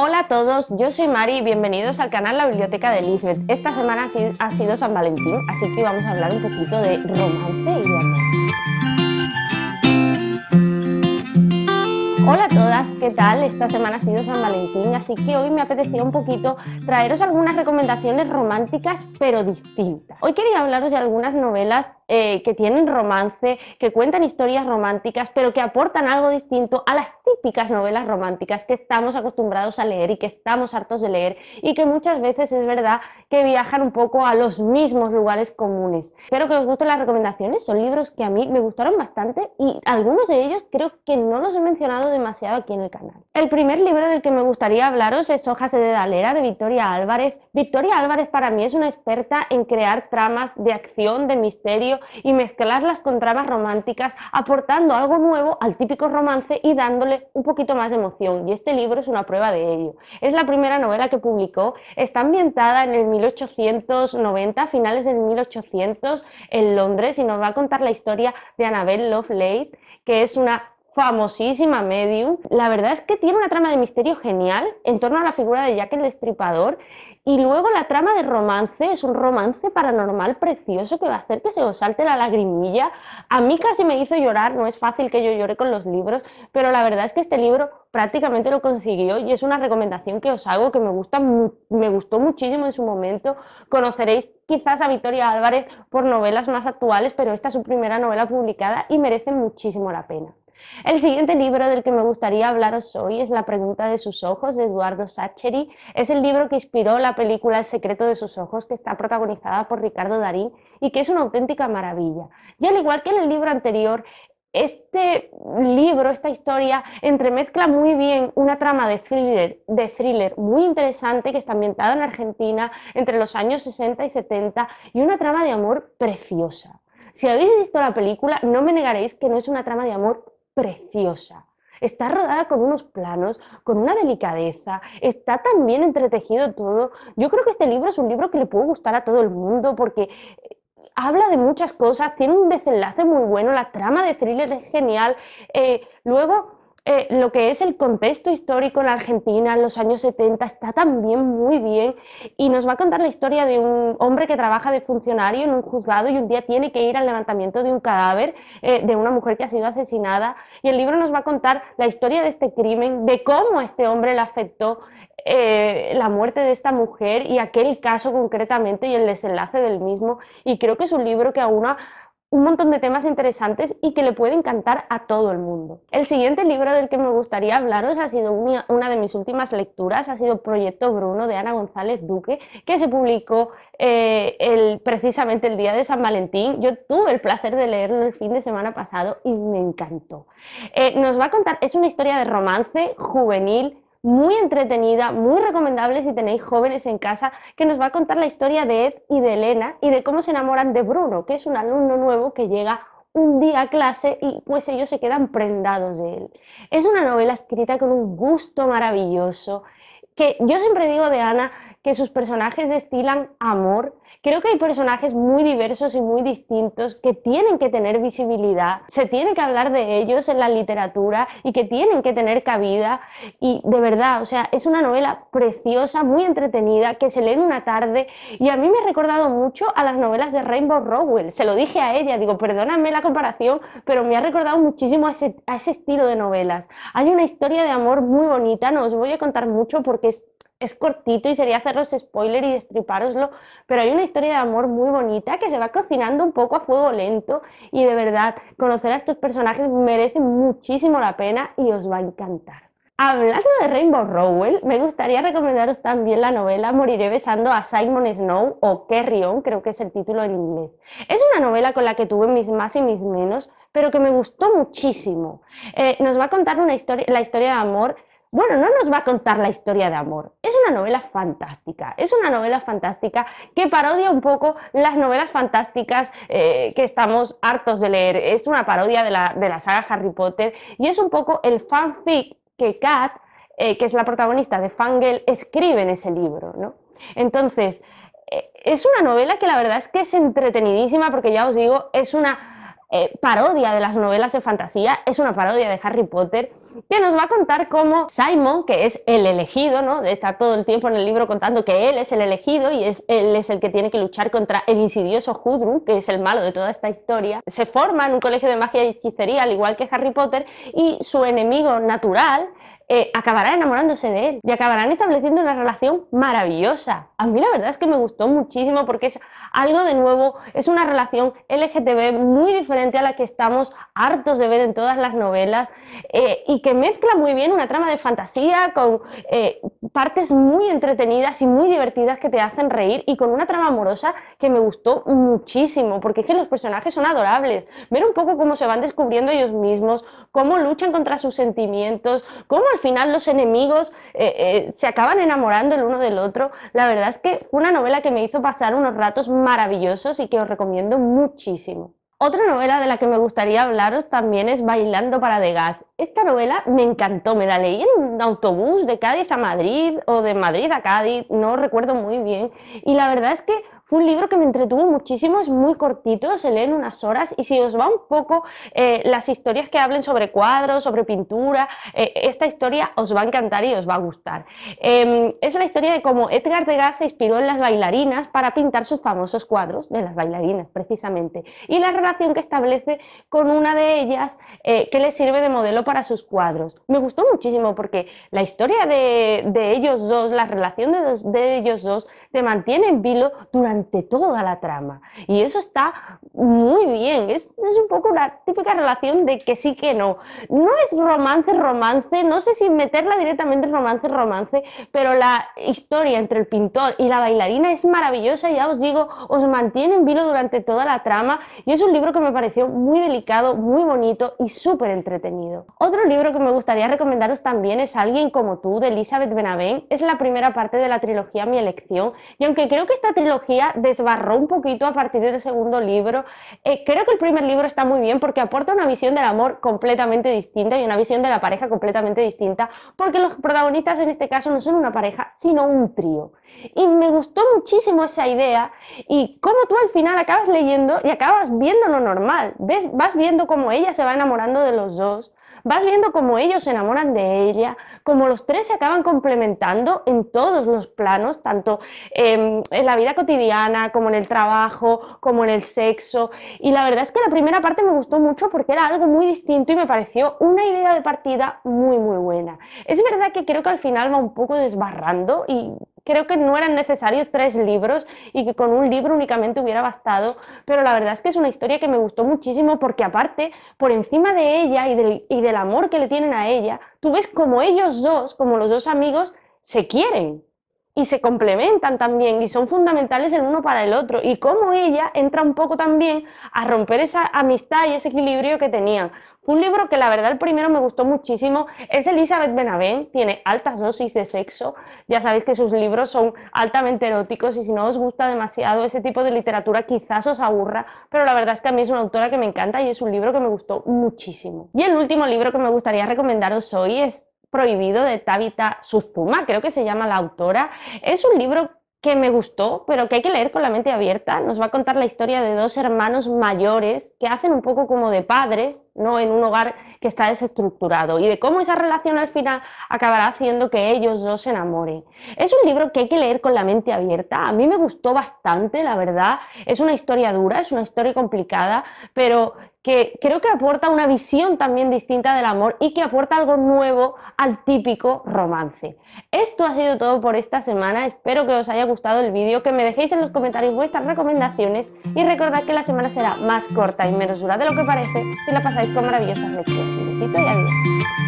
Hola a todos, yo soy Mari y bienvenidos al canal La Biblioteca de Lisbeth. Esta semana ha sido San Valentín, así que vamos a hablar un poquito de romance y amor. Hola a todas, ¿qué tal? Esta semana ha sido San Valentín, así que hoy me apetecía un poquito traeros algunas recomendaciones románticas, pero distintas. Hoy quería hablaros de algunas novelas eh, que tienen romance, que cuentan historias románticas, pero que aportan algo distinto a las típicas novelas románticas que estamos acostumbrados a leer y que estamos hartos de leer y que muchas veces es verdad que viajan un poco a los mismos lugares comunes. Espero que os gusten las recomendaciones, son libros que a mí me gustaron bastante y algunos de ellos creo que no los he mencionado de demasiado aquí en el canal. El primer libro del que me gustaría hablaros es Hojas de Dalera de Victoria Álvarez. Victoria Álvarez para mí es una experta en crear tramas de acción, de misterio y mezclarlas con tramas románticas, aportando algo nuevo al típico romance y dándole un poquito más de emoción. Y este libro es una prueba de ello. Es la primera novela que publicó, está ambientada en el 1890, finales del 1800, en Londres, y nos va a contar la historia de Annabel Lovelady, que es una famosísima medium. La verdad es que tiene una trama de misterio genial en torno a la figura de Jack el Destripador y luego la trama de romance es un romance paranormal precioso que va a hacer que se os salte la lagrimilla. A mí casi me hizo llorar, no es fácil que yo llore con los libros, pero la verdad es que este libro prácticamente lo consiguió y es una recomendación que os hago que me me gustó muchísimo en su momento. Conoceréis quizás a Victoria Álvarez por novelas más actuales, pero esta es su primera novela publicada y merece muchísimo la pena. El siguiente libro del que me gustaría hablaros hoy es La pregunta de sus ojos de Eduardo Sacheri. Es el libro que inspiró la película El secreto de sus ojos, que está protagonizada por Ricardo Darín y que es una auténtica maravilla. Y al igual que en el libro anterior, este libro, esta historia, entremezcla muy bien una trama de thriller, de thriller muy interesante que está ambientada en Argentina entre los años 60 y 70 y una trama de amor preciosa. Si habéis visto la película, no me negaréis que no es una trama de amor preciosa. Está rodada con unos planos, con una delicadeza, está tan bien entretejido todo. Yo creo que este libro es un libro que le puede gustar a todo el mundo porque eh, habla de muchas cosas, tiene un desenlace muy bueno, la trama de thriller es genial. Eh, luego, eh, lo que es el contexto histórico en Argentina en los años 70 está también muy bien y nos va a contar la historia de un hombre que trabaja de funcionario en un juzgado y un día tiene que ir al levantamiento de un cadáver eh, de una mujer que ha sido asesinada. Y el libro nos va a contar la historia de este crimen, de cómo a este hombre le afectó eh, la muerte de esta mujer y aquel caso concretamente y el desenlace del mismo. Y creo que es un libro que aúna un montón de temas interesantes y que le puede encantar a todo el mundo. El siguiente libro del que me gustaría hablaros ha sido una de mis últimas lecturas, ha sido Proyecto Bruno de Ana González Duque, que se publicó eh, el, precisamente el día de San Valentín. Yo tuve el placer de leerlo el fin de semana pasado y me encantó. Eh, nos va a contar, es una historia de romance juvenil, muy entretenida, muy recomendable si tenéis jóvenes en casa, que nos va a contar la historia de Ed y de Elena y de cómo se enamoran de Bruno, que es un alumno nuevo que llega un día a clase y pues ellos se quedan prendados de él. Es una novela escrita con un gusto maravilloso, que yo siempre digo de Ana que sus personajes destilan amor, Creo que hay personajes muy diversos y muy distintos que tienen que tener visibilidad, se tiene que hablar de ellos en la literatura y que tienen que tener cabida. Y de verdad, o sea, es una novela preciosa, muy entretenida, que se lee en una tarde y a mí me ha recordado mucho a las novelas de Rainbow Rowell. Se lo dije a ella, digo, perdóname la comparación, pero me ha recordado muchísimo a ese, a ese estilo de novelas. Hay una historia de amor muy bonita, no os voy a contar mucho porque es es cortito y sería haceros spoiler y destriparoslo, pero hay una historia de amor muy bonita que se va cocinando un poco a fuego lento y de verdad conocer a estos personajes merece muchísimo la pena y os va a encantar. Hablando de Rainbow Rowell, me gustaría recomendaros también la novela Moriré besando a Simon Snow o Carrion, creo que es el título en inglés. Es una novela con la que tuve mis más y mis menos, pero que me gustó muchísimo. Eh, nos va a contar una historia, la historia de amor bueno, no nos va a contar la historia de amor. Es una novela fantástica. Es una novela fantástica que parodia un poco las novelas fantásticas eh, que estamos hartos de leer. Es una parodia de la, saga Harry Potter y es un poco el fanfic que Kat, eh, que es la protagonista de Fangirl, escribe en ese libro. ¿no? Entonces, eh, es una novela que la verdad es que es entretenidísima porque ya os digo, es una eh, parodia de las novelas de fantasía, es una parodia de Harry Potter, que nos va a contar cómo Simon, que es el elegido, ¿no? Está todo el tiempo en el libro contando que él es el elegido y es, él es el que tiene que luchar contra el insidioso Hudrum, que es el malo de toda esta historia. Se forma en un colegio de magia y hechicería, al igual que Harry Potter, y su enemigo natural eh, acabará enamorándose de él y acabarán estableciendo una relación maravillosa. A mí la verdad es que me gustó muchísimo porque es algo de nuevo, es una relación LGTB muy diferente a la que estamos hartos de ver en todas las novelas eh, y que mezcla muy bien una trama de fantasía con eh, partes muy entretenidas y muy divertidas que te hacen reír y con una trama amorosa que me gustó muchísimo porque es que los personajes son adorables. Ver un poco cómo se van descubriendo ellos mismos, cómo luchan contra sus sentimientos, cómo al final los enemigos eh, eh, se acaban enamorando el uno del otro. La verdad es que fue una novela que me hizo pasar unos ratos maravillosos y que os recomiendo muchísimo. Otra novela de la que me gustaría hablaros también es Bailando para de Gas. Esta novela me encantó, me la leí en un autobús de Cádiz a Madrid o de Madrid a Cádiz, no recuerdo muy bien. Y la verdad es que fue un libro que me entretuvo muchísimo, es muy cortito, se lee en unas horas y si os va un poco eh, las historias que hablen sobre cuadros, sobre pintura, eh, esta historia os va a encantar y os va a gustar. Em, es la historia de cómo Edgar Degas se inspiró en las bailarinas para pintar sus famosos cuadros de las bailarinas, precisamente, y la relación que establece con una de ellas eh, que le sirve de modelo para sus cuadros. Me gustó muchísimo porque la historia de, ellos dos, la relación de, de ellos dos, te mantiene en vilo durante toda la trama. Y eso está muy bien. Es, es, un poco una típica relación de que sí que no. No es romance, romance. No sé si meterla directamente en romance, romance. Pero la historia entre el pintor y la bailarina es maravillosa. Ya os digo, os mantiene en vilo durante toda la trama. Y es un libro que me pareció muy delicado, muy bonito y súper entretenido. Otro libro que me gustaría recomendaros también es Alguien como tú, de Elizabeth Benavent. Es la primera parte de la trilogía Mi elección. Y aunque creo que esta trilogía desbarró un poquito a partir del segundo libro. Eh, creo que el primer libro está muy bien porque aporta una visión del amor completamente distinta y una visión de la pareja completamente distinta, porque los protagonistas en este caso no son una pareja, sino un trío. Y me gustó muchísimo esa idea y cómo tú al final acabas leyendo y acabas viendo lo normal. ¿Ves? Vas viendo cómo ella se va enamorando de los dos vas viendo cómo ellos se enamoran de ella, cómo los tres se acaban complementando en todos los planos, tanto en la vida cotidiana como en el trabajo, como en el sexo. Y la verdad es que la primera parte me gustó mucho porque era algo muy distinto y me pareció una idea de partida muy, muy buena. Es verdad que creo que al final va un poco desbarrando y creo que no eran necesarios tres libros y que con un libro únicamente hubiera bastado, pero la verdad es que es una historia que me gustó muchísimo porque aparte, por encima de ella y del, y del amor que le tienen a ella, tú ves como ellos dos, como los dos amigos, se quieren y se complementan también y son fundamentales el uno para el otro y cómo ella entra un poco también a romper esa amistad y ese equilibrio que tenían. Fue un libro que la verdad el primero me gustó muchísimo, es Elizabeth Benavent, tiene altas dosis de sexo, ya sabéis que sus libros son altamente eróticos y si no os gusta demasiado ese tipo de literatura quizás os aburra, pero la verdad es que a mí es una autora que me encanta y es un libro que me gustó muchísimo. Y el último libro que me gustaría recomendaros hoy es prohibido de Tabitha Suzuma, creo que se llama la autora. Es un libro que me gustó, pero que hay que leer con la mente abierta. Nos va a contar la historia de dos hermanos mayores que hacen un poco como de padres, ¿no? En un hogar que está desestructurado y de cómo esa relación al final acabará haciendo que ellos dos se enamoren. Es un libro que hay que leer con la mente abierta. A mí me gustó bastante, la verdad. Es una historia dura, es una historia complicada, pero que creo que aporta una visión también distinta del amor y que aporta algo nuevo al típico romance. Esto ha sido todo por esta semana, espero que os haya gustado el vídeo, que me dejéis en los comentarios vuestras recomendaciones y recordad que la semana será más corta y menos dura de lo que parece si la pasáis con maravillosas lecturas. Un besito y adiós.